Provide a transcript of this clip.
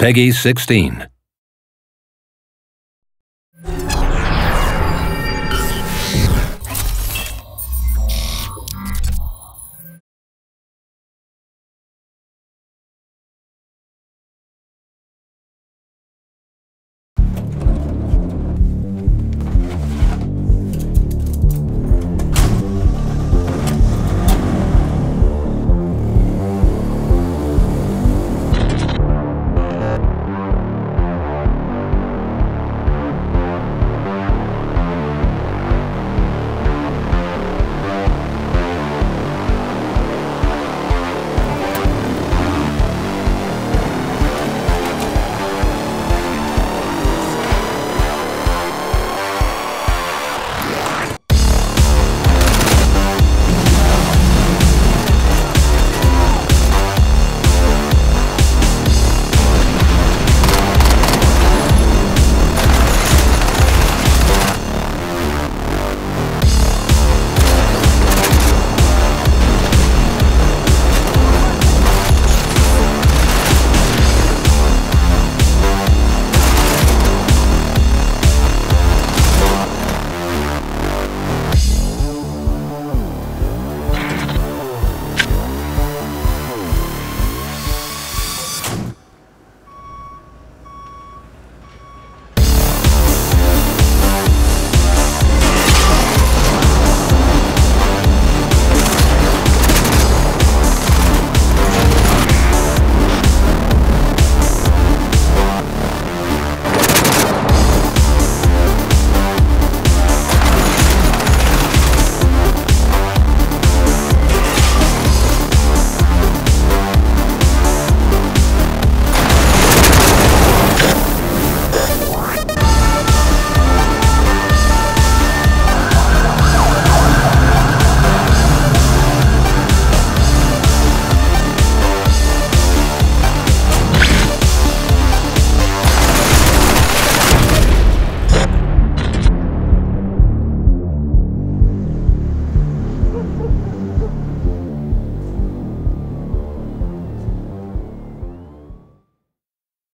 Peggy 16.